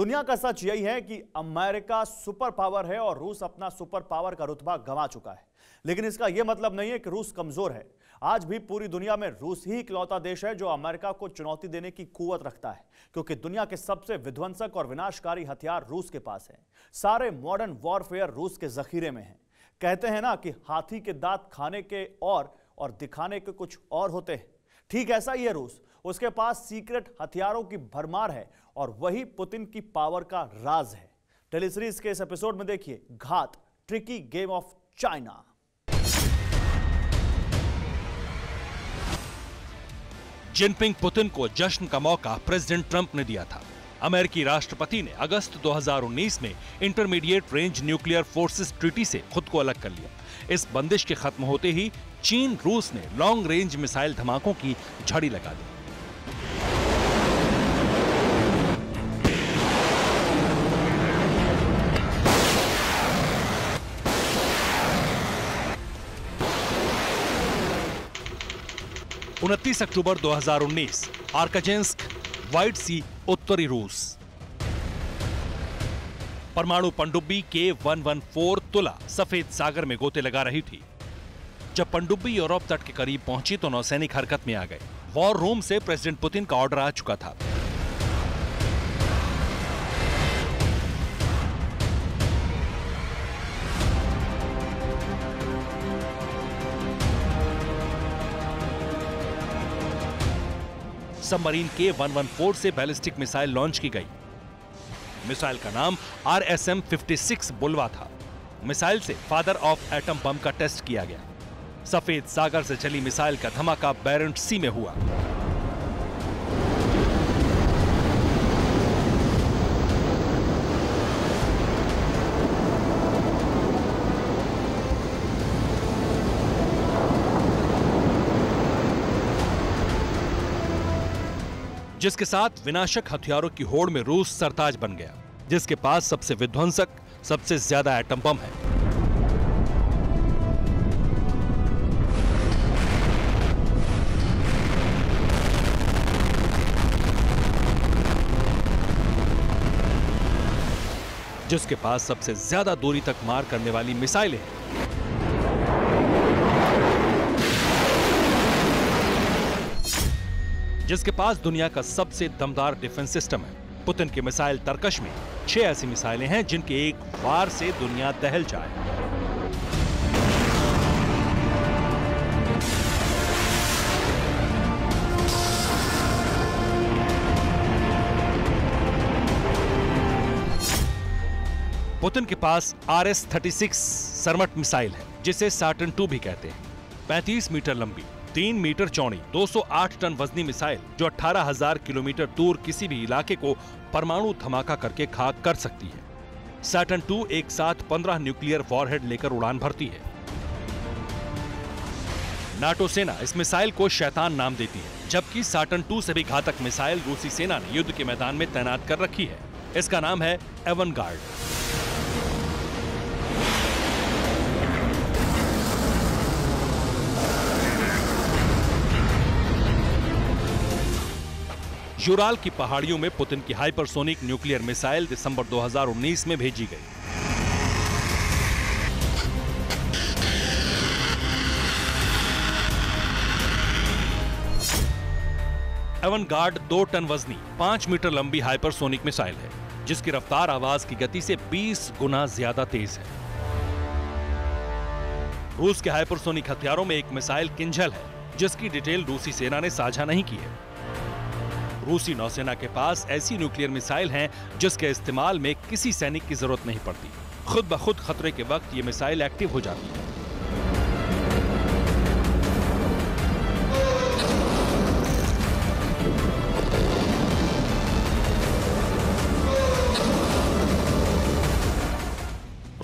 दुनिया का सच यही है कि अमेरिका सुपर पावर है और रूस अपना सुपर पावर का रुतबा गंवा चुका है। लेकिन इसका यह मतलब नहीं है कि रूस कमज़ोर है। आज भी पूरी दुनिया में रूस ही इकलौता देश है जो अमेरिका को चुनौती देने की कुवत रखता है, क्योंकि दुनिया के सबसे विध्वंसक और विनाशकारी हथियार रूस के पास है। सारे मॉडर्न वॉरफेयर रूस के जखीरे में है। कहते हैं ना कि हाथी के दांत खाने के और और दिखाने के कुछ और होते हैं। ठीक ऐसा ही है रूस। उसके पास सीक्रेट हथियारों की भरमार है और वही पुतिन की पावर का राज है। टेलीसीरीज के इस एपिसोड में देखिए घात, tricky game of China. Jinping Putin को जश्न का मौका प्रेसिडेंट ट्रंप ने दिया था। अमेरिकी राष्ट्रपति ने अगस्त 2019 में intermediate range nuclear forces treaty से खुद को अलग कर लिया। इस बंदिश के खत्म होते ही चीन रूस ने लॉन्ग रेंज मिसाइल धमाकों की झड़ी लगा दी। उनतीस अक्टूबर 2019 आर्काजेंस्क व्हाइट सी उत्तरी रूस। परमाणु पनडुब्बी के 114 तुला सफ़ेद सागर में गोते लगा रही थी। जब पंडुब्बी यूरोप तट के करीब पहुँची तो नौसैनिक हरकत में आ गए। वॉर रूम से प्रेसिडेंट पुतिन का ऑर्डर आ चुका था। सबमरीन के 114 से बैलिस्टिक मिसाइल लॉन्च की गई। मिसाइल का नाम R S M fifty six Bulava था। मिसाइल से फादर ऑफ़ एटम बम का टेस्ट किया गया। सफ़ेद सागर से चली मिसाइल का धमाका बैरेंट सी में हुआ। जिसके साथ विनाशक हथियारों की होड़ में रूस सरताज बन गया, जिसके पास सबसे विध्वंसक, सबसे ज़्यादा एटम बम है। जिसके पास सबसे ज़्यादा दूरी तक मार करने वाली मिसाइलें हैं। जिसके पास दुनिया का सबसे दमदार डिफेंस सिस्टम है। पुतिन की मिसाइल तरकश में छह ऐसी मिसाइलें हैं जिनके एक वार से दुनिया दहल जाए। पुतिन के पास R S thirty six Sarmat missile है, जिसे साटन टू भी कहते हैं। 35 मीटर लंबी। तीन मीटर चौड़ी 208 टन वजनी मिसाइल जो 18,000 किलोमीटर दूर किसी भी इलाके को परमाणु धमाका करके खाक कर सकती है। सैटन टू एक साथ 15 न्यूक्लियर वॉरहेड लेकर उड़ान भरती है। नाटो सेना इस मिसाइल को शैतान नाम देती है जबकि साटन टू से भी घातक मिसाइल रूसी सेना ने युद्ध के मैदान में तैनात कर रखी है। इसका नाम है एवन गार्ड यूराल की पहाड़ियों में पुतिन की हाइपरसोनिक न्यूक्लियर मिसाइल दिसंबर 2019 में भेजी गई। एवन गार्ड दो टन वजनी, पाँच मीटर लंबी हाइपरसोनिक मिसाइल है, जिसकी रफ्तार आवाज़ की गति से 20 गुना ज़्यादा तेज है। रूस के हाइपरसोनिक हथियारों में एक मिसाइल किंजल है, जिसकी डिटेल रूसी सेना ने साझा नहीं की है। रूसी नौसेना के पास ऐसी न्यूक्लियर मिसाइल हैं जिसके इस्तेमाल में किसी सैनिक की ज़रूरत नहीं पड़ती। खुद ब खुद खतरे के वक्त ये मिसाइल एक्टिव हो जाती है।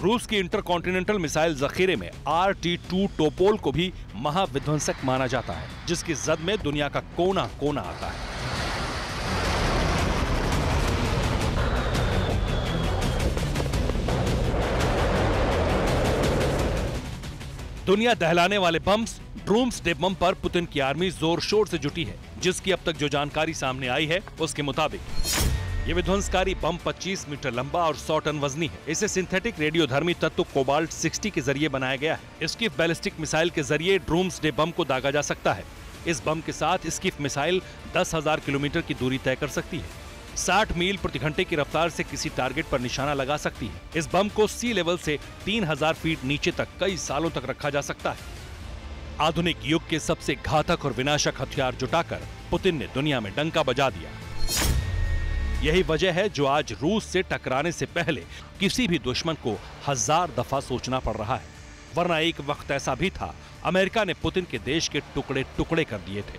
रूस की इंटरकॉन्टिनेंटल मिसाइल जखीरे में आर टी टू टोपोल को भी महाविध्वंसक माना जाता है, जिसकी जद में दुनिया का कोना कोना आता है। दुनिया दहलाने वाले बम्स ड्रूम्स डे बम पर पुतिन की आर्मी ज़ोर शोर से जुटी है जिसकी अब तक जो जानकारी सामने आई है उसके मुताबिक। ये विध्वंसकारी बम 25 मीटर लंबा और 100 टन वजनी है। इसे सिंथेटिक रेडियोधर्मी तत्व कोबाल्ट 60 के ज़रिए बनाया गया है। स्किफ बैलिस्टिक मिसाइल के ज़रिए ड्रूम्स डे बम को दागा जा सकता है। इस बम के साथ स्किफ मिसाइल 10,000 किलोमीटर की दूरी तय कर सकती है। 60 मील प्रति घंटे की रफ्तार से किसी टारगेट पर निशाना लगा सकती है। इस बम को सी लेवल से 3000 फीट नीचे तक कई सालों तक रखा जा सकता है। आधुनिक युग के सबसे घातक और विनाशक हथियार जुटाकर पुतिन ने दुनिया में डंका बजा दिया। यही वजह है जो आज रूस से टकराने से पहले किसी भी दुश्मन को हज़ार दफ़ा सोचना पड़ रहा है। वरना एक वक्त ऐसा भी था, अमेरिका ने पुतिन के देश के टुकड़े टुकड़े कर दिए थे।